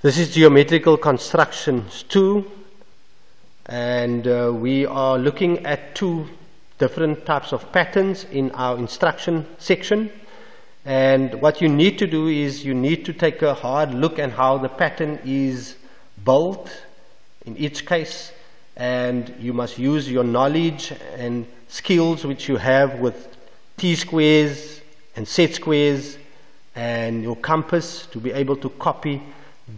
This is Geometrical Constructions 2 and uh, we are looking at two different types of patterns in our instruction section. And what you need to do is you need to take a hard look at how the pattern is built in each case and you must use your knowledge and skills which you have with T-squares and set squares and your compass to be able to copy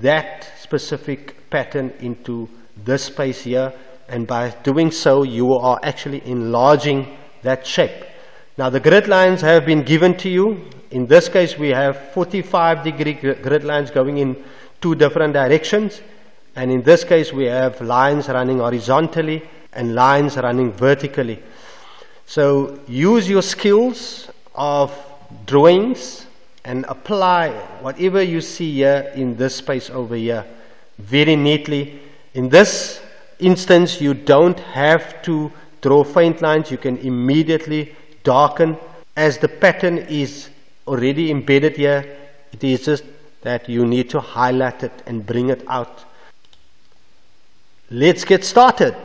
that specific pattern into this space here and by doing so you are actually enlarging that shape. Now the grid lines have been given to you. In this case we have 45 degree grid lines going in two different directions and in this case we have lines running horizontally and lines running vertically. So use your skills of drawings and apply whatever you see here in this space over here very neatly. In this instance, you don't have to draw faint lines. You can immediately darken as the pattern is already embedded here. It is just that you need to highlight it and bring it out. Let's get started.